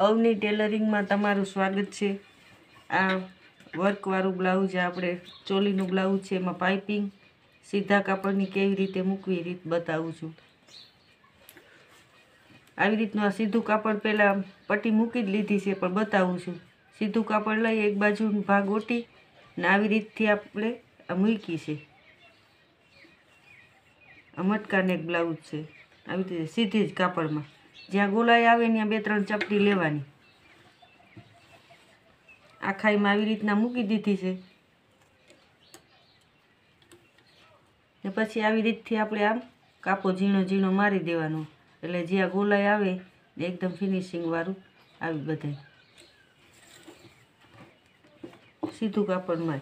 અવની ટેલરિંગમાં તમારું સ્વાગત છે. આ વર્કવાળું બ્લાઉઝ આપણે, ચોલીનું બ્લાઉઝ છે, એમાં પાઇપિંગ, સીધા કાપડની કેવી રીતે મૂકવી એ રીત બતાવું છું. આવી રીતનું આ સીધું કાપડ પહેલાં પટ્ટી મૂકી જ લીધી છે, પણ બતાવું છું. સીધું કાપડ લઈ એક બાજુ ભાગ ઓટી ને આવી રીતથી આપણે આ મૂકી છે. આ મટકાને એક બ્લાઉઝ છે. આવી રીતે સીધી જ કાપડમાં. જ્યાં ગોલાઈ આવે ત્યાં બે ત્રણ ચપટી લેવાની. આખાઈમાં આવી રીતના મૂકી દીધી છે. ને પછી આવી રીતથી આપણે આમ કાપો ઝીણો ઝીણો મારી દેવાનો. એટલે જ્યાં ગોલાઈ આવે એકદમ ફિનિશિંગ વાળું આવી બધાય. સીધું કાપડમાં.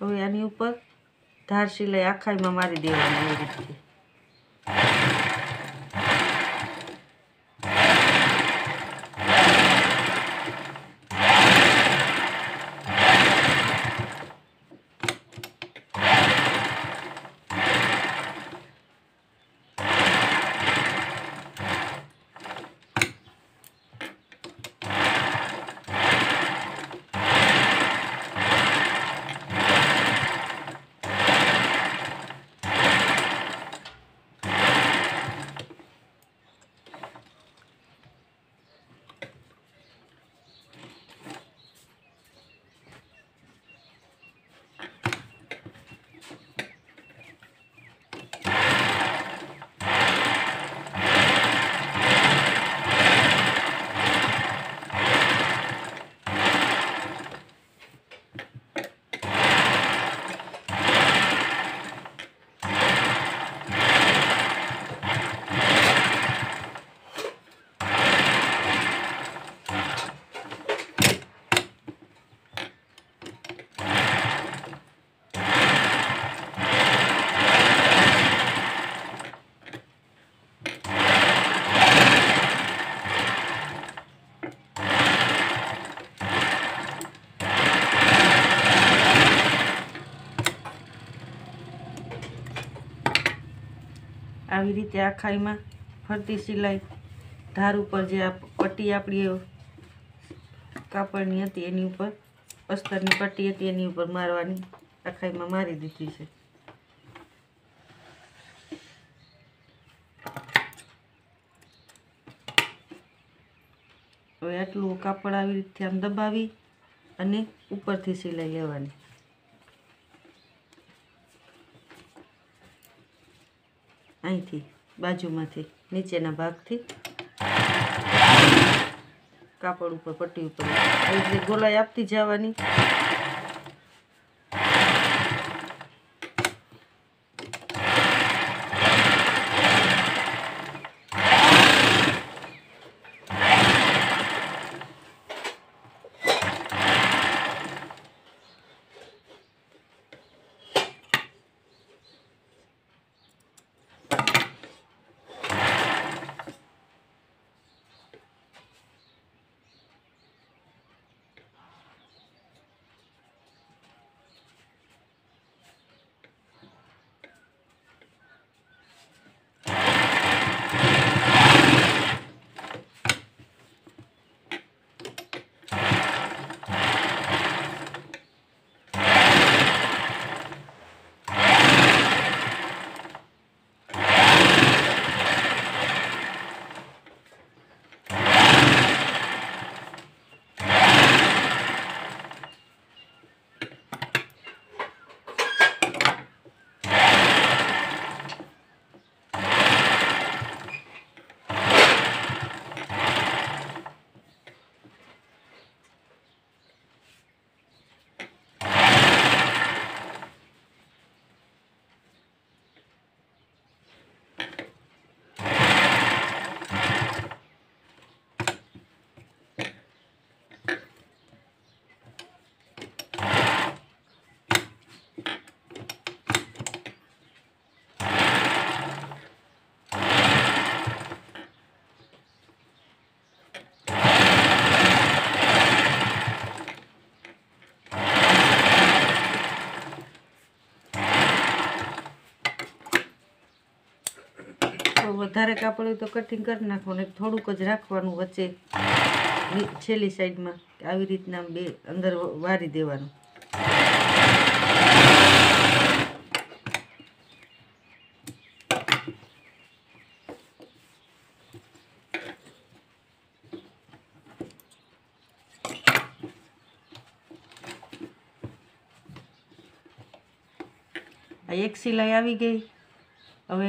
હવે આની ઉપર ધાર સિલાઈ આખાઈમાં મારી દેવાની આવી રીતથી. આવી રીતે આખાઈમાં ફરતી સિલાઈ ધાર ઉપર જે આ પટ્ટી આપણી કાપડની હતી એની ઉપર, અસ્તરની પટ્ટી હતી એની ઉપર મારવાની આખાઈમાં મારી દીધી છે. હવે આટલું કાપડ આવી રીતે આમ દબાવી અને ઉપરથી સિલાઈ લેવાની. અહીંથી બાજુમાંથી નીચેના ભાગથી. કાપડ ઉપર પટ્ટી ઉપર. આવી રીતે ગોલાઈ આપતી જવાની. વધારે કાપડ હોય તો કટિંગ કરી નાખવાનું. થોડુંક જ રાખવાનું વચ્ચે. છેલ્લી સાઈડમાં આવી રીતના બે અંદર વારી દેવાનું. એક સિલાઈ આવી ગઈ. હવે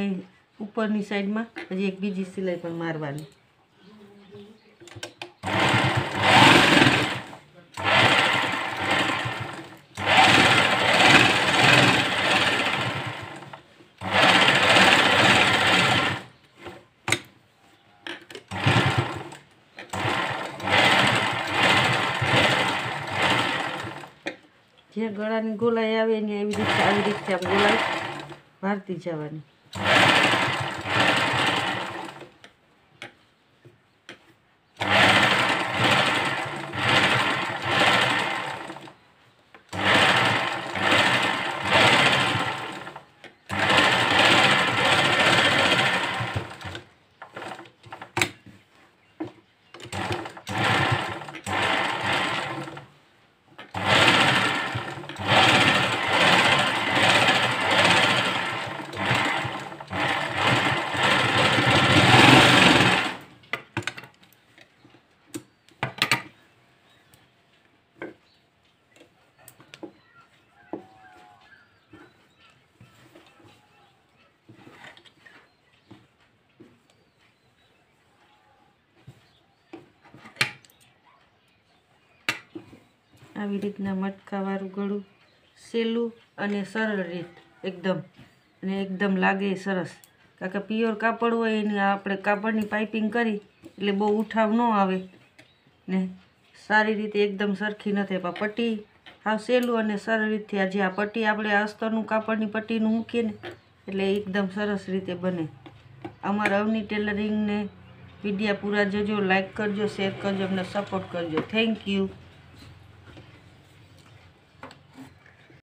ઉપરની સાઈડમાં, હજી એક બીજી સિલાઈ પણ મારવાની. જે ગળાની ગોલાઈ આવે એની એવી રીતે આવી રીતે ગોલાઈ વારતી જવાની. આવી રીતના મટકાવાળું ગળું સહેલું અને સરળ રીત એકદમ. અને એકદમ લાગે સરસ. કારણ કે પ્યોર કાપડ હોય એની આપણે કાપડની પાઇપિંગ કરી, એટલે બહુ ઉઠાવ ન આવે. ને સારી રીતે એકદમ સરખી નથી પણ પટ્ટી, હાવ સહેલું અને સરળ રીતથી આજે આ પટ્ટી આપણે અસ્તરનું કાપડની પટ્ટીનું મૂકીએ ને, એટલે એકદમ સરસ રીતે બને. અમારા અવની ટેલરિંગને વિડીયા પૂરા જજો લાઇક કરજો, શેર કરજો, અમને સપોર્ટ કરજો. Thank you.